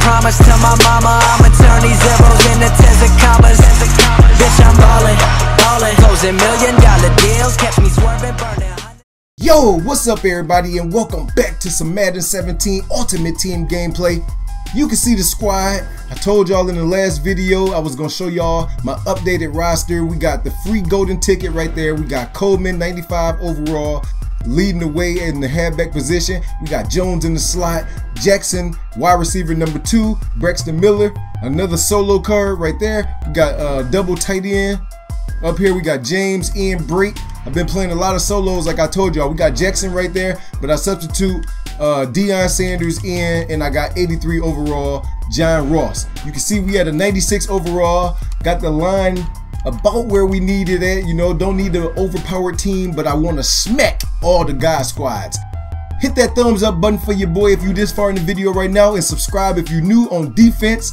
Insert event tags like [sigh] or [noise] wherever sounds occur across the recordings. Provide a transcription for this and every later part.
promise my mama I'ma turn these zeros into tens of commas Bitch, I'm ballin', ballin' Closing million dollar deals Catch me Yo, what's up everybody and welcome back to some Madden 17 Ultimate Team gameplay. You can see the squad. I told y'all in the last video I was going to show y'all my updated roster. We got the free golden ticket right there. We got Coleman 95 overall leading the way in the halfback position. We got Jones in the slot, Jackson wide receiver number two, Braxton Miller, another solo card right there. We got uh, double tight end. Up here we got James Ian Brake I've been playing a lot of solos like I told y'all. We got Jackson right there, but I substitute uh, Deion Sanders in, and I got 83 overall, John Ross. You can see we had a 96 overall, got the line about where we needed it. You know, don't need an overpowered team, but I want to smack all the guy squads. Hit that thumbs up button for your boy if you this far in the video right now, and subscribe if you're new on defense.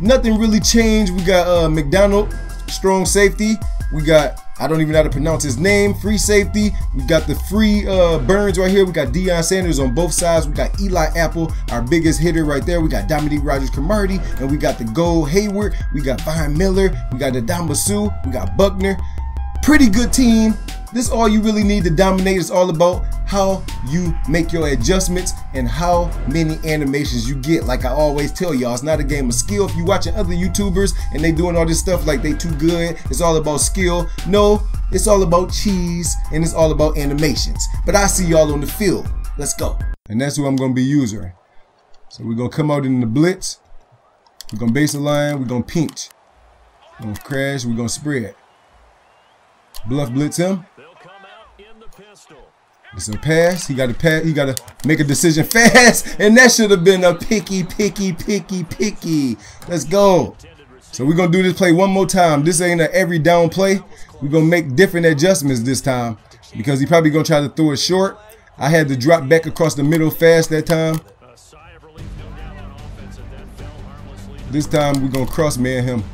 Nothing really changed. We got uh, McDonald, strong safety. We got I don't even know how to pronounce his name. Free safety. We got the free uh, Burns right here. We got Deion Sanders on both sides. We got Eli Apple, our biggest hitter right there. We got Dominique Rodgers-Cromartie, and we got the Gold Hayward. We got Von Miller. We got the Basu. We got Buckner. Pretty good team. This all you really need to dominate. It's all about how you make your adjustments and how many animations you get. Like I always tell y'all, it's not a game of skill. If you watching other YouTubers and they doing all this stuff like they too good, it's all about skill. No, it's all about cheese and it's all about animations. But I see y'all on the field. Let's go. And that's who I'm gonna be using. So we're gonna come out in the blitz. We're gonna base the line. We're gonna pinch. We're gonna crash. We're gonna spread. Bluff blitz him. It's a pass. He got to pass. He got to make a decision fast, and that should have been a picky, picky, picky, picky. Let's go. So we're gonna do this play one more time. This ain't an every down play. We're gonna make different adjustments this time because he probably gonna try to throw it short. I had to drop back across the middle fast that time. This time we're gonna cross man him.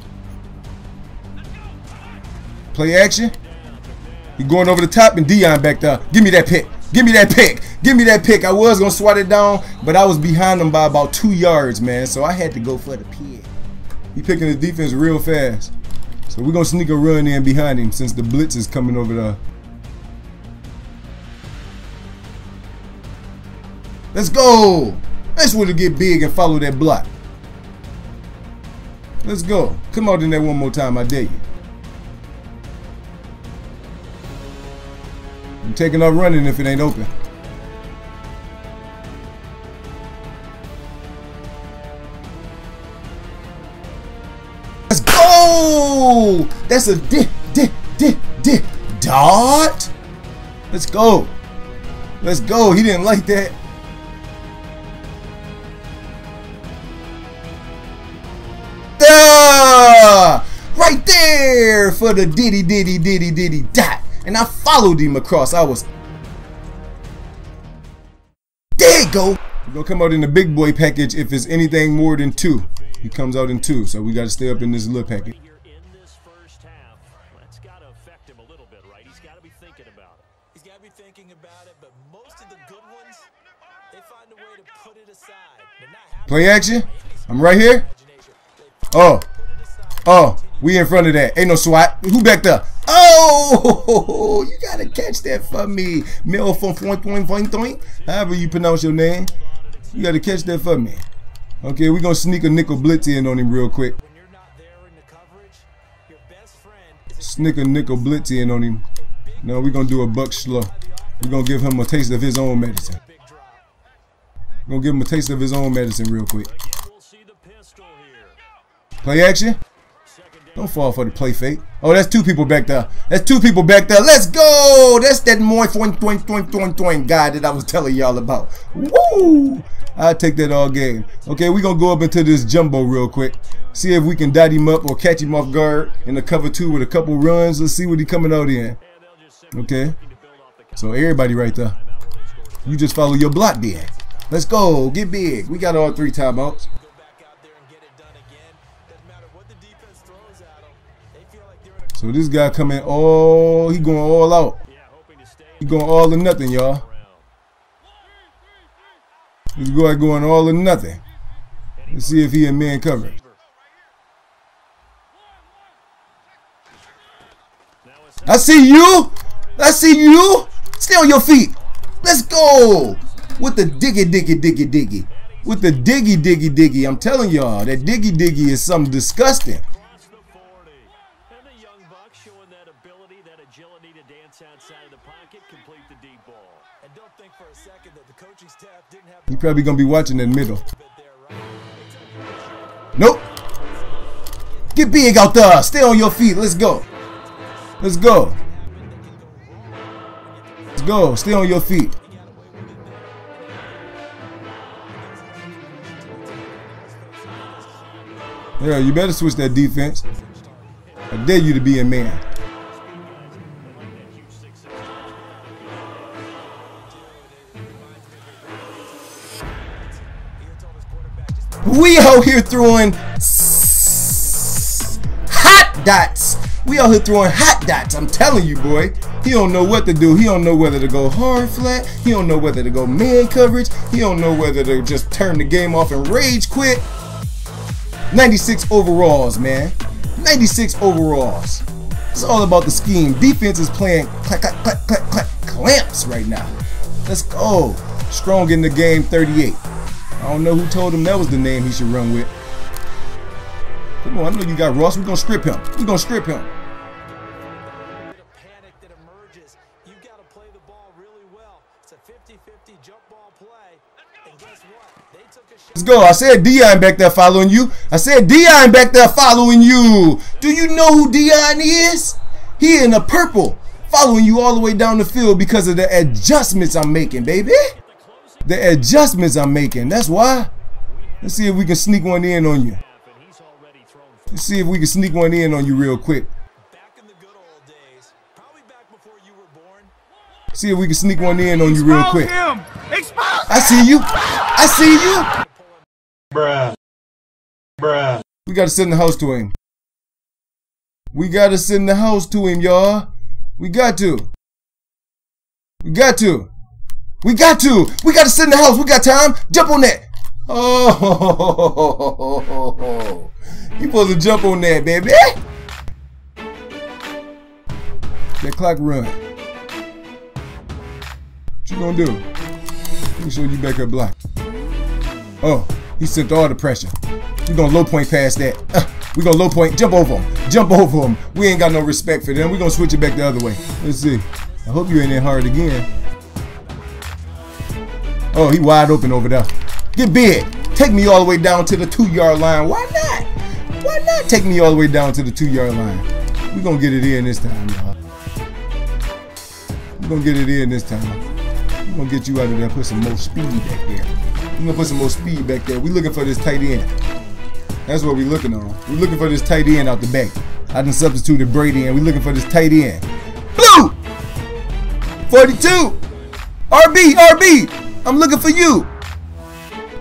Play action. He going over the top and Deion back there. Give me that pick. Give me that pick. Give me that pick. I was going to swat it down, but I was behind him by about two yards, man. So I had to go for the pick. He picking the defense real fast. So we're going to sneak a run in behind him since the blitz is coming over there. Let's go. Let's want to get big and follow that block. Let's go. Come out in there one more time. I dare you. Taking off running if it ain't open. Let's go! That's a di di di di dot. Let's go. Let's go. He didn't like that. Ah! Right there for the diddy diddy diddy diddy dot and I followed him across. I was, there you go. We're gonna come out in the big boy package if it's anything more than two. He comes out in two, so we got to stay up in this little package. Play action. I'm right here. Oh. Oh. We in front of that. Ain't no SWAT. Who back there? Oh, you gotta catch that for me. Mel from point point point point. However you pronounce your name. You gotta catch that for me. Okay, we're gonna sneak a nickel blitz in on him real quick. Sneak a nickel blitz in on him. No, we're gonna do a buck slow. We're gonna give him a taste of his own medicine. We're gonna give him a taste of his own medicine real quick. Play action. Don't fall for the play fake. Oh, that's two people back there. That's two people back there. Let's go. That's that moin toin toin toin toin toin guy that I was telling y'all about. Woo! i take that all game. Okay, we're going to go up into this jumbo real quick. See if we can dot him up or catch him off guard in the cover two with a couple runs. Let's see what he coming out in. Okay. So everybody right there. You just follow your block then. Let's go. Get big. We got all three timeouts. So this guy coming all, he going all out. He going all or nothing, y'all. This guy going all or nothing. Let's see if he in man coverage. I see you. I see you. Stay on your feet. Let's go. With the diggy, diggy, diggy, diggy. With the diggy, diggy, diggy. I'm telling y'all, that diggy, diggy is something disgusting. He probably gonna be watching that middle. Nope. Get big out there. Stay on your feet. Let's go. Let's go. Let's go. Stay on your feet. Yeah, you better switch that defense. I dare you to be a man. We out here throwing hot dots. We out here throwing hot dots. I'm telling you, boy. He don't know what to do. He don't know whether to go hard flat. He don't know whether to go man coverage. He don't know whether to just turn the game off and rage quit. 96 overalls, man. 96 overalls. It's all about the scheme. Defense is playing clack, clack, clack, clack, clack, clamps right now. Let's go. Strong in the game, 38. I don't know who told him that was the name he should run with. Come on, I know you got Ross. We're going to strip him. We're going to strip him. Let's go. I said Deion back there following you. I said Deion back there following you. Do you know who Deion is? He in the purple following you all the way down the field because of the adjustments I'm making, baby the adjustments I'm making. That's why. Let's see if we can sneak one in on you. Let's see if we can sneak one in on you real quick. See if we can sneak one in on you real quick. I see you. I see you. Bruh. Bruh. We gotta send the house to him. We gotta send the house to him, y'all. We got to. We got to. We got to. We got to sit in the house. We got time. Jump on that. Oh, [laughs] you supposed to jump on that, baby. That clock run. What you gonna do? Let me show you back up block. Oh, he sent all the pressure. We gonna low point past that. Uh, we gonna low point. Jump over him. Jump over him. We ain't got no respect for them. We gonna switch it back the other way. Let's see. I hope you ain't in hard again. Oh, he wide open over there. Get big. Take me all the way down to the two-yard line. Why not? Why not take me all the way down to the two-yard line? We're going to get it in this time, y'all. We're going to get it in this time. We're going to get you out of there put some more speed back there. We're going to put some more speed back there. We're looking for this tight end. That's what we're looking on. We're looking for this tight end out the back. I done substituted Brady and we're looking for this tight end. Blue! 42! RB, RB! I'm looking for you.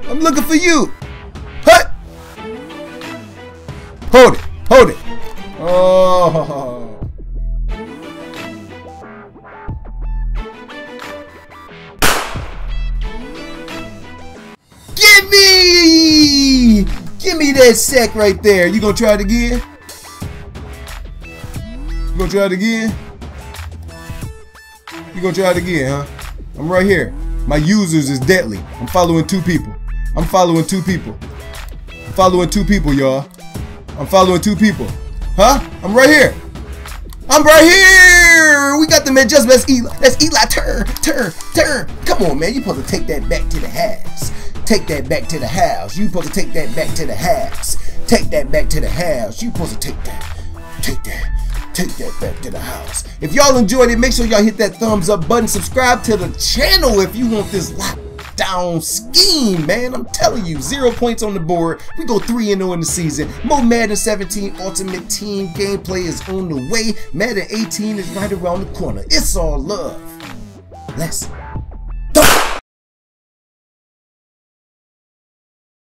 I'm looking for you. Hut. Hold it. Hold it. Oh. Give me! Give me that sack right there. You gonna try it again? You gonna try it again? You gonna try it again, huh? I'm right here. My users is deadly. I'm following two people. I'm following two people. I'm following two people, y'all. I'm following two people. Huh? I'm right here. I'm right here. We got the man just let's Eli. Let's Eli turn, turn, turn. Come on, man. You supposed to take that back to the house. Take that back to the house. You supposed to take that back to the house. Take that back to the house. You supposed to take that. Take that take that back to the house. If y'all enjoyed it, make sure y'all hit that thumbs up button. Subscribe to the channel if you want this lockdown scheme, man. I'm telling you, zero points on the board. We go 3 0 in the season. Mo Madden 17 Ultimate Team gameplay is on the way. Madden 18 is right around the corner. It's all love. Let's